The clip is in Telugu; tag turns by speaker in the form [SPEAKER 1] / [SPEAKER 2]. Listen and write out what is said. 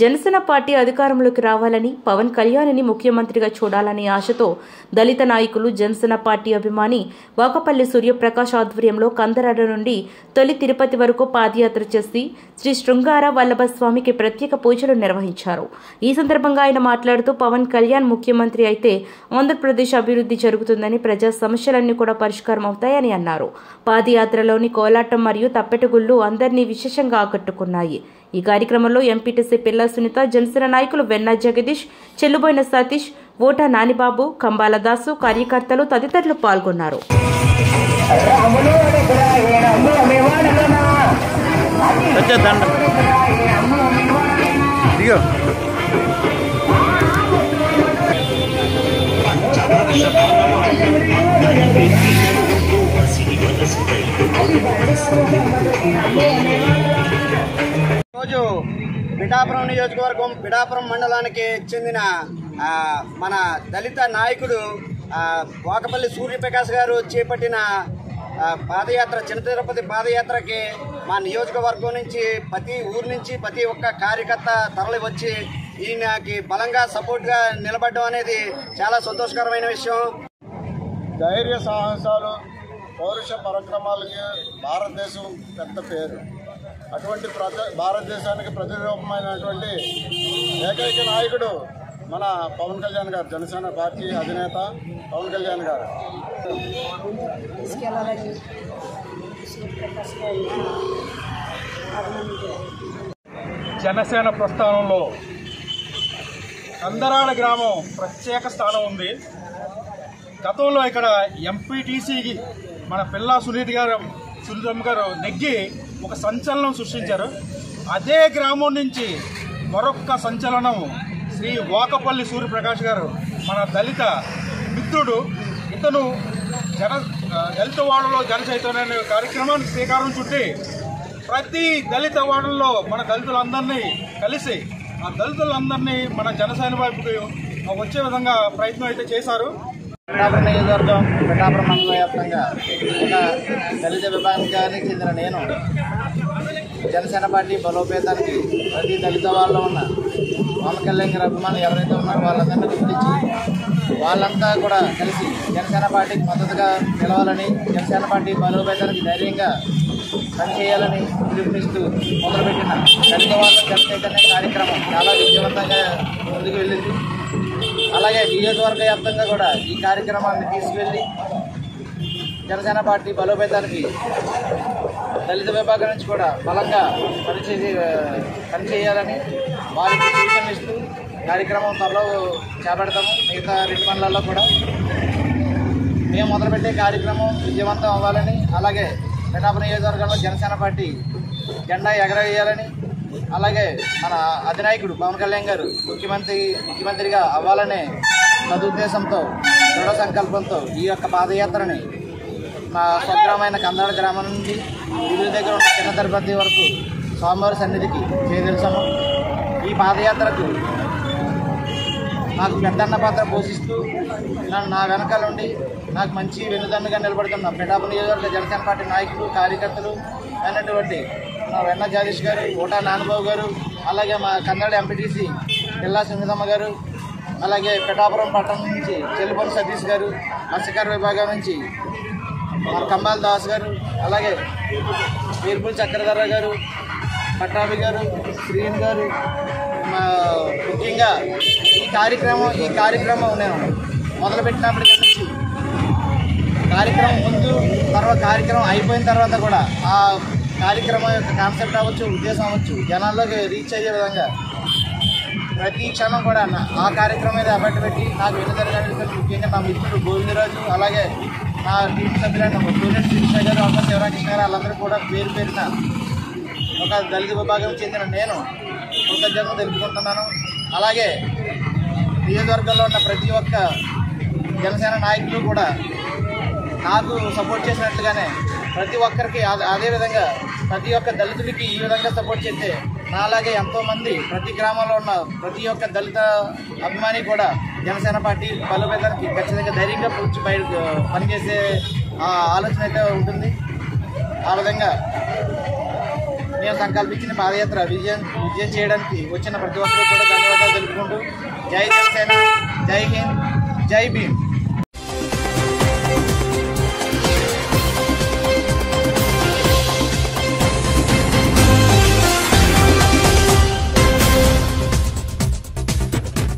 [SPEAKER 1] జనసేన పార్టీ అధికారంలోకి రావాలని పవన్ కళ్యాణ్ని ముఖ్యమంత్రిగా చూడాలనే ఆశతో దళిత నాయకులు జనసేన పార్టీ అభిమాని వాకపల్లి సూర్యప్రకాష్ ఆధ్వర్యంలో కందరాడ నుండి తొలి తిరుపతి వరకు పాదయాత్ర చేసి శ్రీ శృంగార వల్లభ స్వామికి ప్రత్యేక పూజలు నిర్వహించారు. ఈ సందర్భంగా ఆయన మాట్లాడుతూ పవన్ కళ్యాణ్ ముఖ్యమంత్రి అయితే ఆంధ్రప్రదేశ్ అభివృద్ధి జరుగుతుందని ప్రజా సమస్యలన్నీ కూడా పరిష్కారం అవుతాయని అన్నారు. పాదయాత్రలోని కోలాటం మరియు తప్పెటగుళ్ళు అందరినీ విశేషంగా ఆకట్టుకున్నాయి. ఈ కార్యక్రమంలో ఎంపీటీసీ పిల్ల సునీత జనసేన నాయకులు వెన్న జగదీష్ చెల్లుబోయిన సతీష్ ఓటా నానిబాబు కంబాల దాసు కార్యకర్తలు తదితరులు పాల్గొన్నారు.
[SPEAKER 2] ఈరోజు పిఠాపురం నియోజకవర్గం పిఠాపురం మండలానికి చెందిన మన దళిత నాయకుడు వాకపల్లి సూర్యప్రకాష్ గారు చేపట్టిన పాదయాత్ర చిన్న తిరుపతి పాదయాత్రకి మా నియోజకవర్గం నుంచి ప్రతి ఊరు నుంచి ప్రతి ఒక్క కార్యకర్త తరలి వచ్చి ఈయనకి బలంగా సపోర్ట్గా నిలబడడం అనేది చాలా సంతోషకరమైన విషయం.
[SPEAKER 3] ధైర్య సాహసాలు పౌరుష పరక్రమాలకి భారతదేశం పెద్ద పేరు. అటువంటి ప్రజ భారతదేశానికి ప్రతిరూపమైనటువంటి ఏకైక నాయకుడు మన పవన్ కళ్యాణ్ గారు జనసేన పార్టీ అధినేత పవన్ కళ్యాణ్ గారు.
[SPEAKER 4] జనసేన ప్రస్థానంలో కందరాడ గ్రామం ప్రత్యేక స్థానం ఉంది. గతంలో ఇక్కడ ఎంపీటీసీకి మన పిల్లా సునీత్ గారు సునీతమ్మ గారు నెగ్గి ఒక సంచలనం సృష్టించారు. అదే గ్రామం నుంచి మరొక్క సంచలనం శ్రీ వాకపల్లి సూర్యప్రకాష్ గారు మన దళిత మిత్రుడు. ఇతను జన దళిత వాడలో జనచైతన్య కార్యక్రమానికి శ్రీకారం చుట్టి ప్రతి దళిత వాడల్లో మన దళితులందరినీ కలిసి ఆ దళితులందరినీ మన జనసేన వైపుకి వచ్చే విధంగా ప్రయత్నం అయితే చేశారు.
[SPEAKER 2] పిఠాపురం నియోజకవర్గం పిఠాపురం మండల వ్యాప్తంగా ఒక దళిత విభాగానికి చెందిన నేను జనసేన పార్టీ బలోపేతానికి ప్రతి దళిత వాళ్ళలో ఉన్న పవన్ కళ్యాణ్ గారి అభిమానులు ఎవరైతే ఉన్నారో వాళ్ళందరినీ గుర్తించి వాళ్ళంతా కూడా కలిసి జనసేన పార్టీకి మద్దతుగా నిలవాలని జనసేన పార్టీ బలోపేతానికి ధైర్యంగా పనిచేయాలని పిలుపునిస్తూ మొదలుపెట్టిన దళిత వాళ్ళ జనచైతన్య కార్యక్రమం చాలా విజయవంతంగా ముందుకు వెళ్ళింది. అలాగే నియోజకవర్గ వ్యాప్తంగా కూడా ఈ కార్యక్రమాన్ని తీసుకువెళ్ళి జనసేన పార్టీ బలోపేతానికి దళిత విభాగం నుంచి కూడా బలంగా పనిచేసి పనిచేయాలని వారికి సూచనలు ఇస్తూ కార్యక్రమం త్వరలో చేపడతాము. మిగతా రెండు పనులలో కూడా మేము మొదలుపెట్టే కార్యక్రమం విజయవంతం అవ్వాలని అలాగే పిఠాపురం నియోజకవర్గంలో జనసేన పార్టీ జెండా ఎగరవేయాలని అలాగే మన అధినాయకుడు పవన్ కళ్యాణ్ గారు ముఖ్యమంత్రి ముఖ్యమంత్రిగా అవ్వాలనే సదుద్దేశంతో దృఢ సంకల్పంతో ఈ యొక్క పాదయాత్రని మా స్వగ్రామైన కందాడ గ్రామం నుండి ఊరి దగ్గర ఉన్న చిన్న తిరుపతి వరకు స్వామివారి సన్నిధికి చేయదలిచాము ఈ పాదయాత్రకు నాకు పెద్దన్న పాత్ర పోషిస్తూ నన్ను నా వెనకాల ఉండి నాకు మంచి వెనుదన్నుగా నిలబడుతున్న పిఠాపు నియోజకవర్గ జనసేన పార్టీ నాయకులు కార్యకర్తలు అయినటువంటి మా వెన్న జగదీష్ గారు ఓటా నాన్నబాబు గారు అలాగే మా కన్నడ ఎంపీటీసీ పిల్లా సుమితమ్మ గారు అలాగే పిఠాపురం పట్టణం నుంచి చెల్లిపల్లి సతీష్ గారు మత్స్యకార విభాగం నుంచి మా కంబాల దాస్ గారు అలాగే వీర్పుల్ చక్రధర గారు పట్టాభి గారు శ్రీన్ గారు మా ముఖ్యంగా ఈ కార్యక్రమం ఈ కార్యక్రమం నేను మొదలుపెట్టినప్పటి నుంచి కార్యక్రమం ముందు తర్వాత కార్యక్రమం అయిపోయిన తర్వాత కూడా ఆ కార్యక్రమం యొక్క కాన్సెప్ట్ అవ్వచ్చు ఉద్దేశం అవ్వచ్చు జనాల్లోకి రీచ్ అయ్యే విధంగా ప్రతి క్షణం కూడా ఆ కార్యక్రమం మీద ఎఫర్ట్ పెట్టి నాకు వెనుదరగానే ముఖ్యంగా నా మిత్రుడు గోవిందరాజు అలాగే నా టీం సభ్యులైన గోవింద శిరీష గారు అమ్మ శివరాకృష్ణ గారు వాళ్ళందరూ కూడా పేరు పేరున ఒక దళిత విభాగం చెందిన నేను కృతజ్ఞతలు తెలుపుకుంటున్నాను. అలాగే నియోజకవర్గంలో ఉన్న ప్రతి ఒక్క జనసేన నాయకులు కూడా నాకు సపోర్ట్ చేసినట్లుగానే ప్రతి ఒక్కరికి అదే- అదే విధంగా ప్రతి ఒక్క దళితుడికి ఈ విధంగా సపోర్ట్ చేస్తే నాలాగే ఎంతో మంది ప్రతి గ్రామంలో ఉన్న ప్రతి ఒక్క దళిత అభిమాని కూడా జనసేన పార్టీ బలోపేతానికి ఖచ్చితంగా ధైర్యంగా పూర్చి బయట పనిచేసే ఆలోచన అయితే ఉంటుంది. ఆ విధంగా మేము సంకల్పించిన పాదయాత్ర విజయం విజయం చేయడానికి వచ్చిన ప్రతి ఒక్కరు కూడా ధన్యవాదాలు తెలుపుకుంటూ జై జనసేన జై హింద్ జై భీమ్.